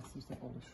que isto é para o lixo.